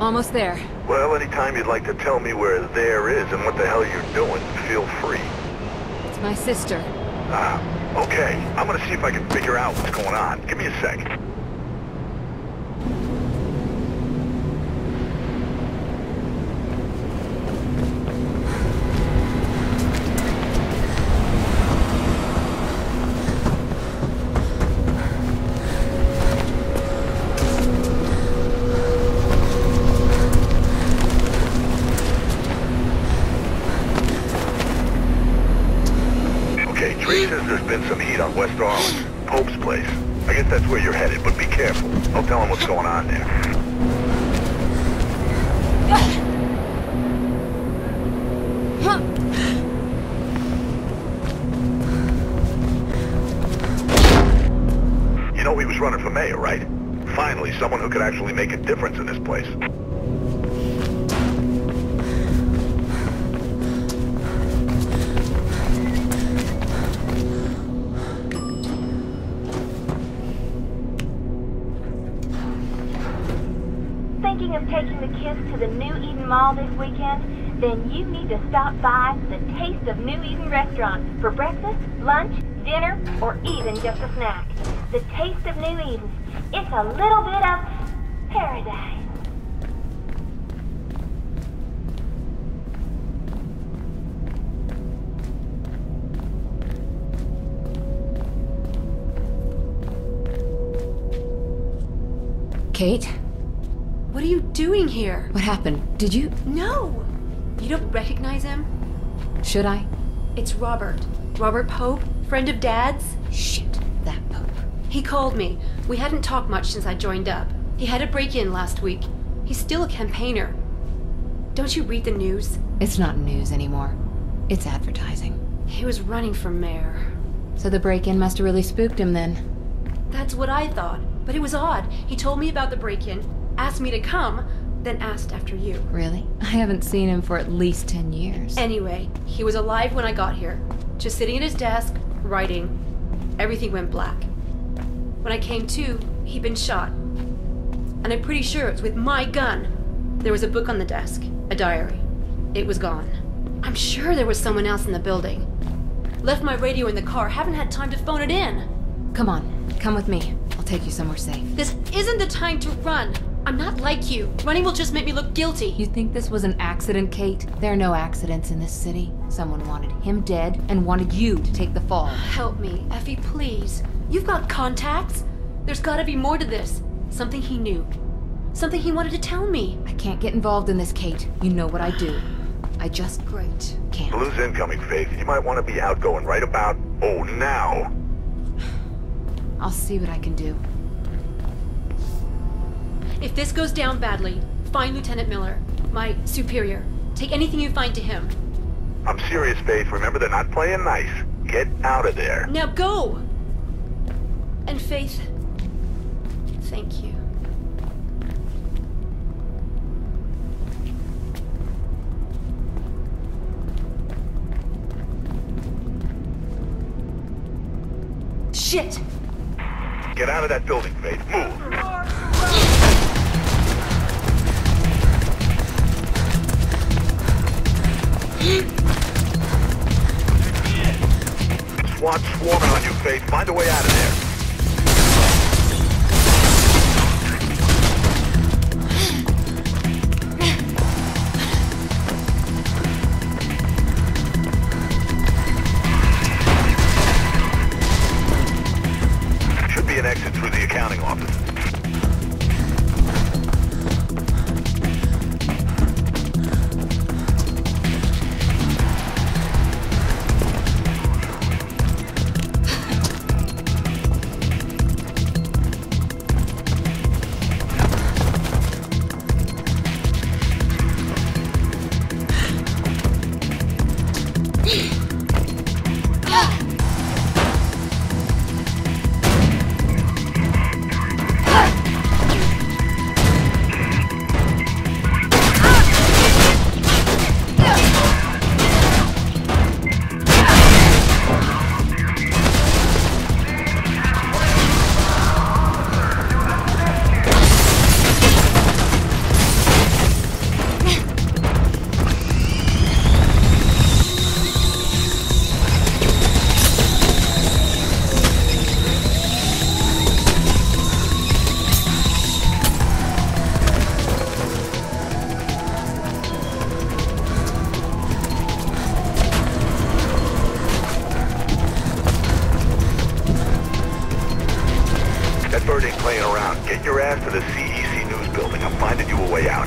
Almost there. Well, anytime you'd like to tell me where there is and what the hell you're doing, feel free. It's my sister. Ah, okay. I'm gonna see if I can figure out what's going on. Give me a sec. Been some heat on West Arlen. Pope's place. I guess that's where you're headed, but be careful. I'll tell him what's going on there. You know he was running for mayor, right? Finally, someone who could actually make a difference in this place. Thinking of taking the kids to the New Eden Mall this weekend? Then you need to stop by the Taste of New Eden restaurant for breakfast, lunch, dinner, or even just a snack. The Taste of New Eden. It's a little bit of paradise. Kate? What are you doing here? What happened? Did you... No! You don't recognize him? Should I? It's Robert. Robert Pope, friend of Dad's. Shit, that Pope. He called me. We hadn't talked much since I joined up. He had a break-in last week. He's still a campaigner. Don't you read the news? It's not news anymore. It's advertising. He was running for mayor. So the break-in must have really spooked him then. That's what I thought. But it was odd. He told me about the break-in, asked me to come, then asked after you. Really? I haven't seen him for at least ten years. Anyway, he was alive when I got here. Just sitting at his desk, writing. Everything went black. When I came to, he'd been shot. And I'm pretty sure it was with my gun. There was a book on the desk, a diary. It was gone. I'm sure there was someone else in the building. Left my radio in the car, haven't had time to phone it in. Come on, come with me. I'll take you somewhere safe. This isn't the time to run. I'm not like you. Running will just make me look guilty. You think this was an accident, Kate? There are no accidents in this city. Someone wanted him dead and wanted you to take the fall. Help me, Effie, please. You've got contacts. There's gotta be more to this. Something he knew. Something he wanted to tell me. I can't get involved in this, Kate. You know what I do. I just Great. can't. Blue's incoming, Faith. You might want to be outgoing right about, oh, now. I'll see what I can do. If this goes down badly, find Lieutenant Miller, my superior. Take anything you find to him. I'm serious, Faith. Remember, they're not playing nice. Get out of there. Now go! And Faith, thank you. Shit! Get out of that building, Faith. Move. SWAT swarming on you, Faith. Find a way out of there. Should be an exit through the accounting office. Bird ain't playing around. Get your ass to the CEC News building. I'm finding you a way out.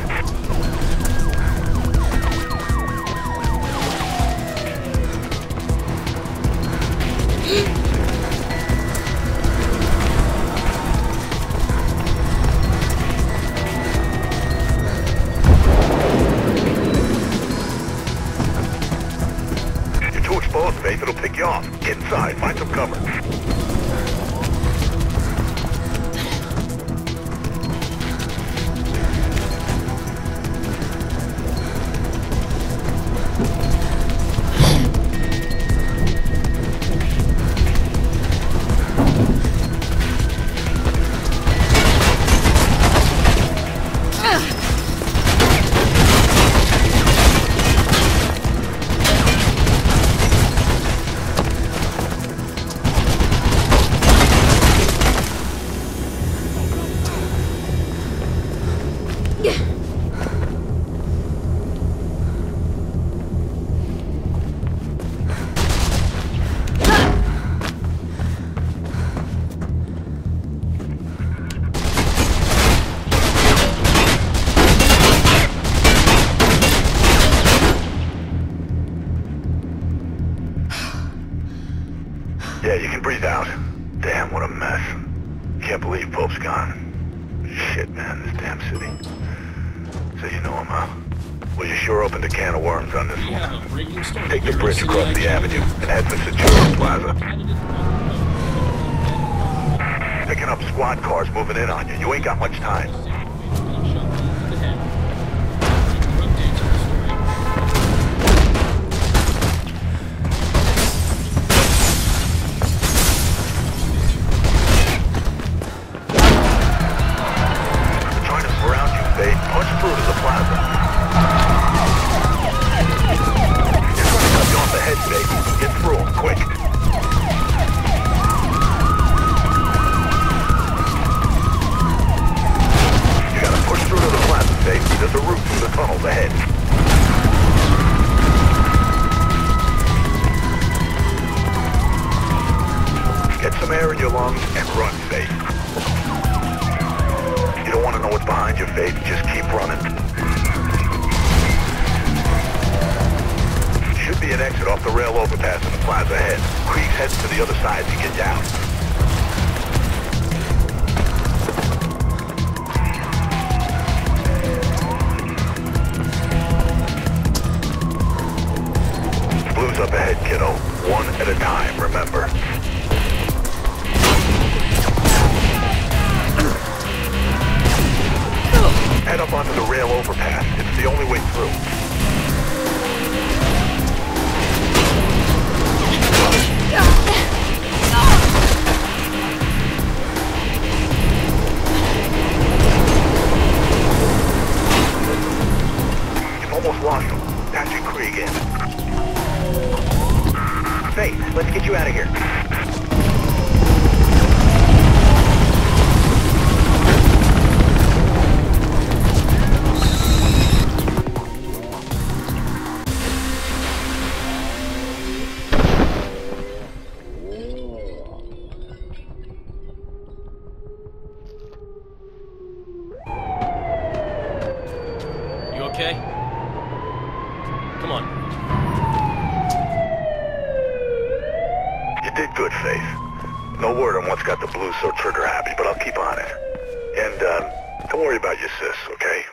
You're too exposed, Faith. It'll pick you off. Get inside. Find some cover. Yeah, you can breathe out. Damn, what a mess. Can't believe Pope's gone. Shit, man, this damn city. So you know him, huh? Well, you sure opened a can of worms on this one. Yeah, breaking. Take the bridge across the avenue and head for Centurion Plaza. Picking up squad cars moving in on you. You ain't got much time. Through the tunnels ahead. Get some air in your lungs and run, Faith. You don't want to know what's behind your Faith. Just keep running. Should be an exit off the rail overpass in the plaza ahead. Krieg's heading to the other side to get down. Up ahead, kiddo. One at a time, remember. Head up onto the rail overpass. It's the only way through. You've okay? Come on. You did good, Faith. No word on what's got the blues so trigger happy, but I'll keep on it. And, uh, don't worry about your sis, okay?